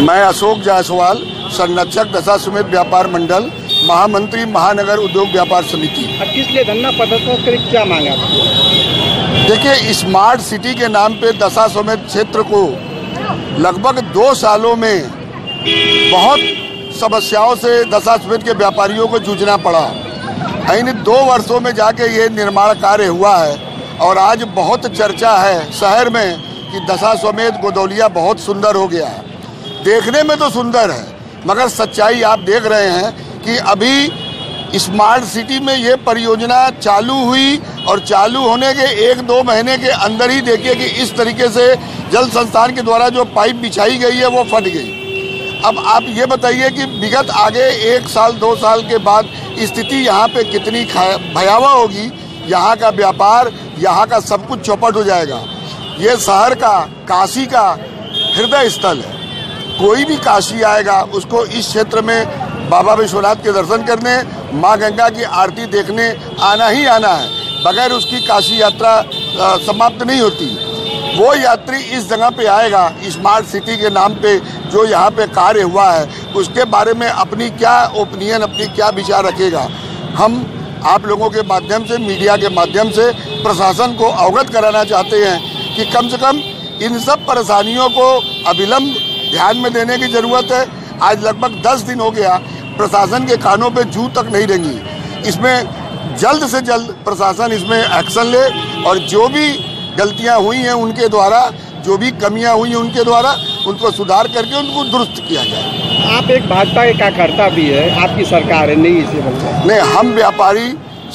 अशोक जायसवाल संरक्षक दशा समेत व्यापार मंडल महामंत्री महानगर उद्योग व्यापार समिति। किस लिए धरना प्रदर्शन क्या मांगा देखिए स्मार्ट सिटी के नाम पे दशा समेत क्षेत्र को लगभग दो सालों में बहुत समस्याओं से दशा समेत के व्यापारियों को जूझना पड़ा। इन दो वर्षों में जाके ये निर्माण कार्य हुआ है और आज बहुत चर्चा है शहर में कि दशा समेत गोदौलिया बहुत सुंदर हो गया है। देखने में तो सुंदर है, मगर सच्चाई आप देख रहे हैं कि अभी स्मार्ट सिटी में ये परियोजना चालू हुई और चालू होने के एक दो महीने के अंदर ही देखिए कि इस तरीके से जल संस्थान के द्वारा जो पाइप बिछाई गई है, वो फट गई। अब आप ये बताइए कि विगत आगे एक साल, दो साल के बाद स्थिति यहाँ पे कितनी भयावह होगी? यहाँ का व्यापार, यहाँ का सब कुछ चौपट हो जाएगा। ये शहर का, काशी का हृदय स्थल है। कोई भी काशी आएगा, उसको इस क्षेत्र में बाबा विश्वनाथ के दर्शन करने, माँ गंगा की आरती देखने, आना ही आना है। बगैर उसकी काशी यात्रा समाप्त नहीं होती। वो यात्री इस जगह पे आएगा स्मार्ट सिटी के नाम पे, जो यहाँ पे कार्य हुआ है, उसके बारे में अपनी क्या ओपिनियन, अपनी क्या विचार रखेगा। हम आप लोगों के माध्यम से, मीडिया के माध्यम से, प्रशासन को अवगत कराना चाहते हैं कि कम से कम इन सब परेशानियों को अविलंब ध्यान में देने की ज़रूरत है। आज लगभग दस दिन हो गया प्रशासन के कानों पे जू तक नहीं रहेंगी इसमें जल्द से जल्द प्रशासन इसमें एक्शन ले और जो भी गलतियाँ हुई हैं उनके द्वारा जो भी कमियाँ हुई हैं उनके द्वारा उनको सुधार करके उनको दुरुस्त किया जाए। आप एक भाजपा के कार्यकर्ता भी है आपकी सरकार है नहीं इसे नहीं हम व्यापारी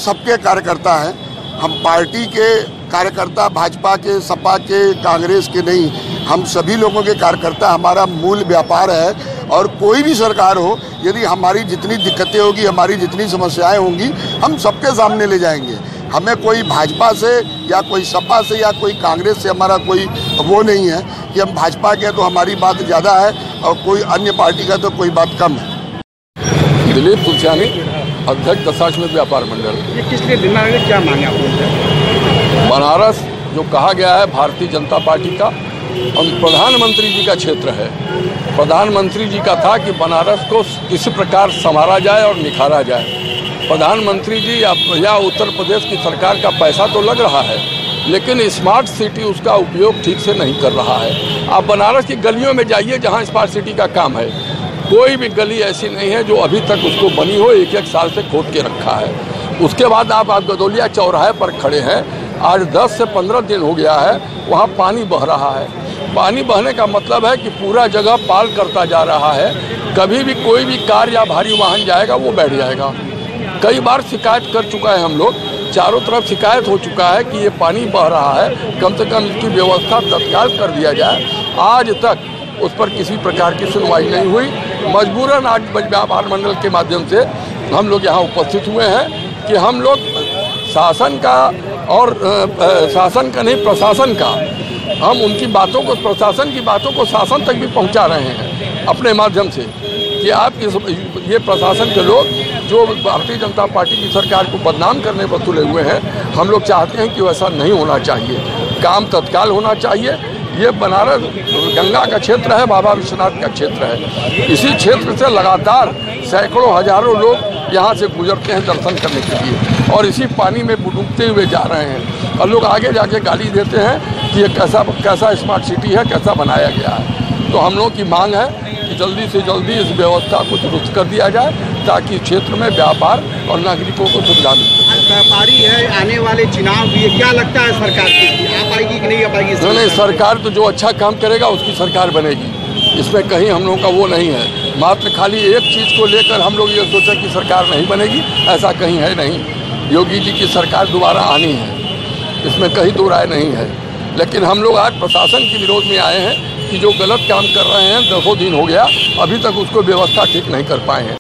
सबके कार्यकर्ता हैं। हम पार्टी के कार्यकर्ता भाजपा के सपा के कांग्रेस के नहीं हम सभी लोगों के कार्यकर्ता हमारा मूल व्यापार है और कोई भी सरकार हो यदि हमारी जितनी दिक्कतें होगी हमारी जितनी समस्याएँ होंगी हम सबके सामने ले जाएँगे। हमें कोई भाजपा से या कोई सपा से या कोई कांग्रेस से हमारा कोई वो नहीं है कि हम भाजपा के तो हमारी बात ज़्यादा है और कोई अन्य पार्टी का तो कोई बात कम है। दिलीप तुलसियानी अध्यक्ष दशाश्वमेध व्यापार मंडल। ये किस लिए क्या मांगे बनारस जो कहा गया है भारतीय जनता पार्टी का और प्रधानमंत्री जी का क्षेत्र है। प्रधानमंत्री जी का था कि बनारस को किसी प्रकार संवारा जाए और निखारा जाए। प्रधानमंत्री जी या, या उत्तर प्रदेश की सरकार का पैसा तो लग रहा है लेकिन स्मार्ट सिटी उसका उपयोग ठीक से नहीं कर रहा है। आप बनारस की गलियों में जाइए जहाँ स्मार्ट सिटी का काम है। कोई भी गली ऐसी नहीं है जो अभी तक उसको बनी हो एक एक साल से खोद के रखा है। उसके बाद आप आप गदौलिया चौराहे पर खड़े हैं आज 10 से 15 दिन हो गया है, वहाँ पानी बह रहा है। पानी बहने का मतलब है कि पूरा जगह पाल करता जा रहा है। कभी भी कोई भी कार या भारी वाहन जाएगा, वो बैठ जाएगा। कई बार शिकायत कर चुका है हम लोग। चारों तरफ़ शिकायत हो चुका है कि ये पानी बह रहा है। कम से कम इसकी व्यवस्था तत्काल कर दिया जाए। आज तक उस पर किसी प्रकार की सुनवाई नहीं हुई। मजबूरन आज व्यापार मंडल के माध्यम से हम लोग यहाँ उपस्थित हुए हैं कि हम लोग शासन का और शासन का नहीं, प्रशासन का। हम उनकी बातों को, प्रशासन की बातों को शासन तक भी पहुँचा रहे हैं, अपने माध्यम से, कि आप इस, ये प्रशासन के लोग, जो भारतीय जनता पार्टी की सरकार को बदनाम करने पर तुले हुए हैं, हम लोग चाहते हैं कि वैसा नहीं होना चाहिए। काम तत्काल होना चाहिए ये बनारस गंगा का क्षेत्र है, बाबा विश्वनाथ का क्षेत्र है। इसी क्षेत्र से लगातार सैकड़ों हज़ारों लोग यहाँ से गुजरते हैं दर्शन करने के लिए और इसी पानी में डूबते हुए जा रहे हैं। और लोग आगे जाके गाली देते हैं कि ये कैसा कैसा स्मार्ट सिटी है, कैसा बनाया गया है। तो हम लोग की मांग है कि जल्दी से जल्दी इस व्यवस्था को दुरुस्त कर दिया जाए ताकि क्षेत्र में व्यापार और नागरिकों को सुविधा मिले। व्यापारी है, आने वाले चुनाव भी क्या लगता है सरकार की? आ पाएगी कि नहीं आ पाएगी नहीं नहीं, सरकार तो जो अच्छा काम करेगा, उसकी सरकार बनेगी। इसमें कहीं हम लोगों का वो नहीं है। मात्र खाली एक चीज़ को लेकर हम लोग ये सोचें कि सरकार नहीं बनेगी, ऐसा कहीं है नहीं। योगी जी की सरकार दोबारा आनी है। इसमें कहीं दो राय नहीं है। लेकिन हम लोग आज प्रशासन के विरोध में आए हैं कि जो गलत काम कर रहे हैं, दसों दिन हो गया, अभी तक उसको व्यवस्था ठीक नहीं कर पाए हैं।